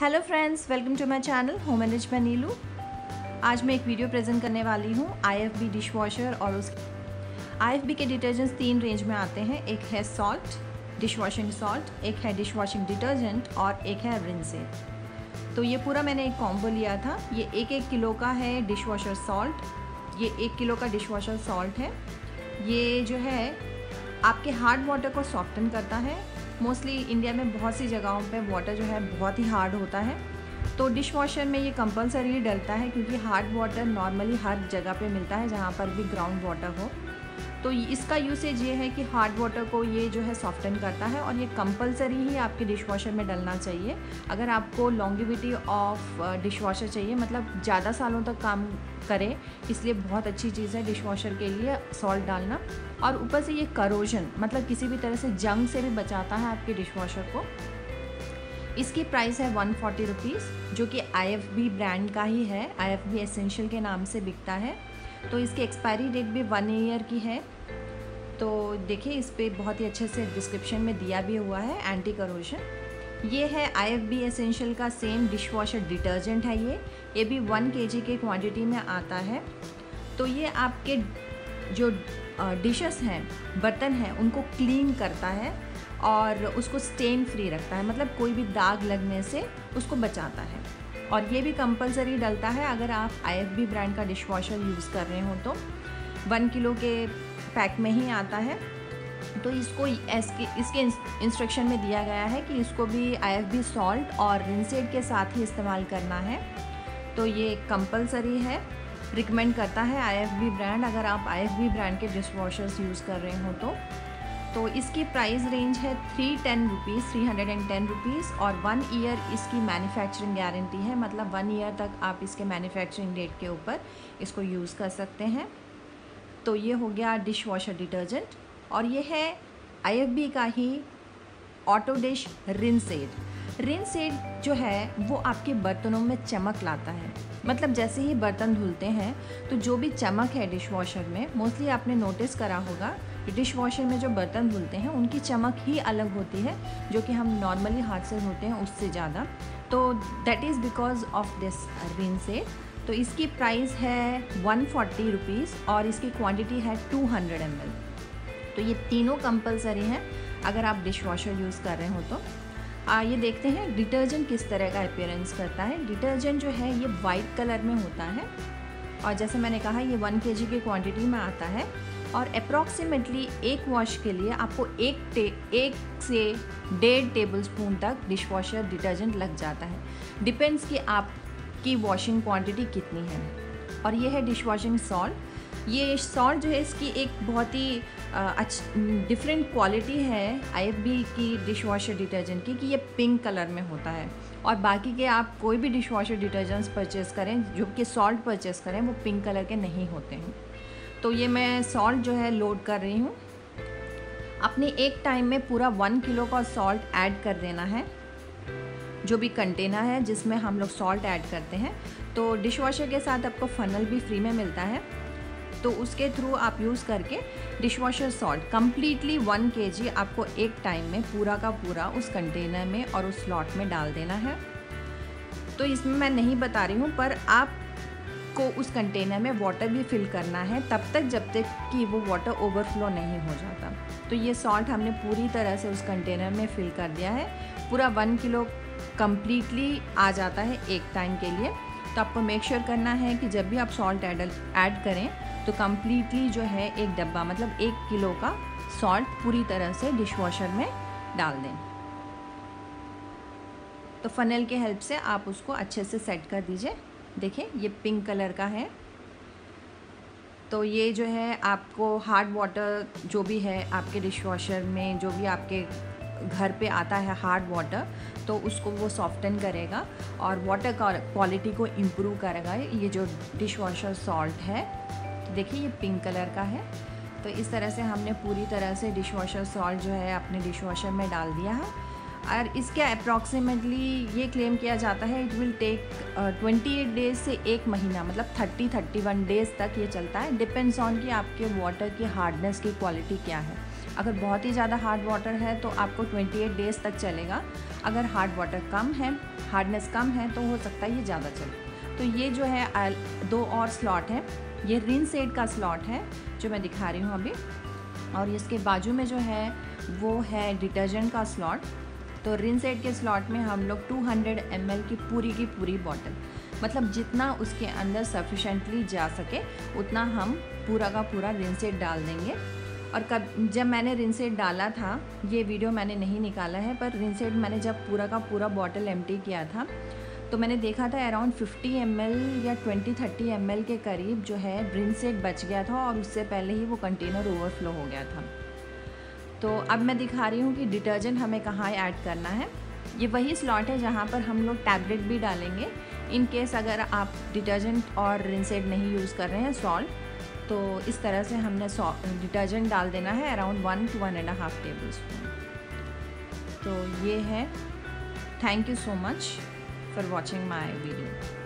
Hello friends welcome to my channel home and Neelu आज मैं एक वीडियो प्रेजेंट करने वाली हूँ आईएफबी डिश वॉशर और उस आईएफबी के डिटर्जेंट्स तीन रेंज में आते हैं, एक है सॉल्ट डिश वॉशिंग सॉल्ट एक है डिश वॉशिंग डिटर्जेंट और एक है रिंसेट तो ये पूरा मैंने एक कॉम्बो लिया था, ये एक एक किलो का है डिश वॉशर सॉल्ट ये एक किलो का डिश वॉशर सॉल्ट है, ये जो है आपके हार्ड वाटर को सॉफ्टन करता है मोस्टली इंडिया में बहुत सी जगहों पे वाटर जो है बहुत ही हार्ड होता है। तो डिश वॉशर में ये कंपलसरी डलता है क्योंकि हार्ड वाटर नॉर्मली हर जगह पे मिलता है जहाँ पर भी ग्राउंड वाटर हो। तो इसका यूसेज ये है कि हार्ड वाटर को ये जो है सॉफ्टन करता है और ये कंपलसरी ही आपके डिश वॉशर में डलना चाहिए। अगर आपको लॉन्गिविटी ऑफ़ डिश वॉशर चाहिए मतलब ज़्यादा सालों तक काम करे, इसलिए बहुत अच्छी चीज़ है डिश वॉशर के लिए सॉल्ट डालना। और ऊपर से ये करोजन मतलब किसी भी तरह से जंग से भी बचाता है आपके डिश वॉशर को। इसकी प्राइस है वन फोर्टी रुपीज़ जो कि IFB ब्रांड का ही है। आई एफ़ एसेंशियल के नाम से बिकता है। तो इसकी एक्सपायरी डेट भी वन ईयर की है। तो देखिए, इस पर बहुत ही अच्छे से डिस्क्रिप्शन में दिया भी हुआ है एंटी करोशन ये है आई एफ़ बी एसेंशियल का सेम डिश वॉशर डिटर्जेंट है ये. ये भी वन के जी के क्वांटिटी में आता है. तो ये आपके जो डिशेस हैं, बर्तन हैं, उनको क्लीन करता है और उसको स्टेन फ्री रखता है. मतलब कोई भी दाग लगने से उसको बचाता है. और ये भी कंपलसरी डलता है अगर आप आईएफबी ब्रांड का डिश वॉशर यूज़ कर रहे हो तो. वन किलो के पैक में ही आता है। तो इसको इसके इसके इंस्ट्रक्शन में दिया गया है कि इसको भी आईएफबी सॉल्ट और रिंसेड के साथ ही इस्तेमाल करना है। तो ये कंपलसरी है रिकमेंड करता है आईएफबी ब्रांड अगर आप आईएफबी ब्रांड के डिश वॉशर्स यूज़ कर रहे हो तो। तो इसकी प्राइस रेंज है three ten rupees three hundred and ten rupees और वन ईयर इसकी मैन्युफैक्चरिंग गारंटी है। मतलब वन ईयर तक आप इसके मैन्युफैक्चरिंग डेट के ऊपर इसको यूज़ कर सकते हैं। तो ये हो गया डिश वॉशर डिटर्जेंट और ये है आईएफबी का ही ऑटो डिश रिंसेड रिंसेड जो है, वो आपके बर्तनों में चमक लाता है। मतलब जैसे ही बर्तन धुलते हैं तो जो भी चमक है डिश वॉशर में मोस्टली आपने नोटिस करा होगा डिश वॉशर में जो बर्तन धुलते हैं, उनकी चमक ही अलग होती है, जो कि हम नॉर्मली हाथ से धोते हैं उससे ज़्यादा। तो that is because of this रिन से तो इसकी प्राइस है वन फोर्टी रुपीज़ और इसकी क्वांटिटी है टू हंड्रेड एम तो ये तीनों कंपलसरी हैं अगर आप डिश वॉशर यूज़ कर रहे हो तो। आ, ये देखते हैं डिटर्जेंट किस तरह का अपेयरेंस करता है। डिटर्जेंट जो है ये वाइट कलर में होता है और जैसे मैंने कहा ये वन के की क्वांटिटी में आता है और अप्रॉक्सीमेटली एक वॉश के लिए आपको एक टे एक से डेढ़ टेबल स्पून तक डिश वॉशर डिटर्जेंट लग जाता है। डिपेंड्स कि आपकी वॉशिंग क्वांटिटी कितनी है? और ये है डिश वॉशिंग सॉल्ट ये सॉल्ट जो है इसकी एक बहुत ही डिफरेंट क्वालिटी है आई की डिश वॉशर डिटर्जेंट की कि ये पिंक कलर में होता है. और बाकी के आप कोई भी डिश वॉशर डिटर्जेंट्स परचेज़ करें, जो कि सॉल्ट परचेज़ करें, वो पिंक कलर के नहीं होते हैं. तो ये मैं सॉल्ट जो है लोड कर रही हूँ. अपने एक टाइम में पूरा वन किलो का सॉल्ट ऐड कर देना है. जो भी कंटेनर है, जिसमें हम लोग सॉल्ट ऐड करते हैं तो डिश वॉशर के साथ आपको फनल भी फ्री में मिलता है। तो उसके थ्रू आप यूज़ करके dishwasher salt completely one K G आपको एक टाइम में पूरा का पूरा उस कंटेनर में और उस स्लॉट में डाल देना है। तो इसमें मैं नहीं बता रही हूँ, पर आप को उस कंटेनर में वाटर भी फिल करना है, तब तक जब तक कि वो वाटर ओवरफ्लो नहीं हो जाता। तो ये सॉल्ट हमने पूरी तरह से उस कंटेनर में फिल कर दिया है। पूरा वन किलो कम्प्लीटली आ जाता है एक टाइम के लिए। तो आपको मेक श्योर sure करना है कि जब भी आप सॉल्ट ऐड ऐड करें तो कम्प्लीटली जो है एक डब्बा मतलब एक किलो का सॉल्ट पूरी तरह से डिश वॉशर में डाल दें। तो फनल के हेल्प से आप उसको अच्छे से सेट कर दीजिए। देखिए ये पिंक कलर का है। तो ये जो है आपको हार्ड वाटर जो भी है आपके डिश वॉशर में, जो भी आपके घर पे आता है हार्ड वाटर तो उसको वो सॉफ्टन करेगा और वाटर क्वालिटी को इम्प्रूव करेगा। ये जो डिश वॉशर सॉल्ट है, देखिए ये पिंक कलर का है। तो इस तरह से हमने पूरी तरह से डिश वॉशर सॉल्ट जो है अपने डिश वॉशर में डाल दिया है। और इसके अप्रॉक्सीमेटली ये क्लेम किया जाता है it will take twenty eight days से एक महीना मतलब थर्टी थर्टी वन डेज़ तक ये चलता है। डिपेंड्स ऑन कि आपके वाटर की हार्डनेस की क्वालिटी क्या है। अगर बहुत ही ज़्यादा हार्ड वाटर है तो आपको 28 डेज़ तक चलेगा। अगर हार्ड वाटर कम है हार्डनेस कम है तो हो सकता है ये ज़्यादा चले। तो ये जो है दो और स्लॉट है। ये रिन सेड का स्लॉट है, जो मैं दिखा रही हूँ अभी। और इसके बाजू में जो है, वो है डिटर्जेंट का स्लॉट तो रिन सेट के स्लॉट में हम लोग 200 हंड्रेड की पूरी की पूरी बॉटल मतलब जितना उसके अंदर सफिशेंटली जा सके, उतना हम पूरा का पूरा रिंसेट डाल देंगे। और कब, जब मैंने रिंसेट डाला था, ये वीडियो मैंने नहीं निकाला है, पर रिंसेट मैंने जब पूरा का पूरा बॉटल एमटी किया था तो मैंने देखा था अराउंड 50 एम या 20-30 एम के करीब जो है रिंसेट बच गया था और उससे पहले ही वो कंटेनर ओवरफ्लो हो गया था। तो अब मैं दिखा रही हूँ कि डिटर्जेंट हमें कहाँ ऐड करना है। ये वही स्लॉट है जहाँ पर हम लोग टैबलेट भी डालेंगे इन केस अगर आप डिटर्जेंट और रिंसेड नहीं यूज़ कर रहे हैं सॉल्ट तो इस तरह से हमने डिटर्जेंट डाल देना है around one two one and half tablespoon. तो ये है। Thank you so much for watching my video.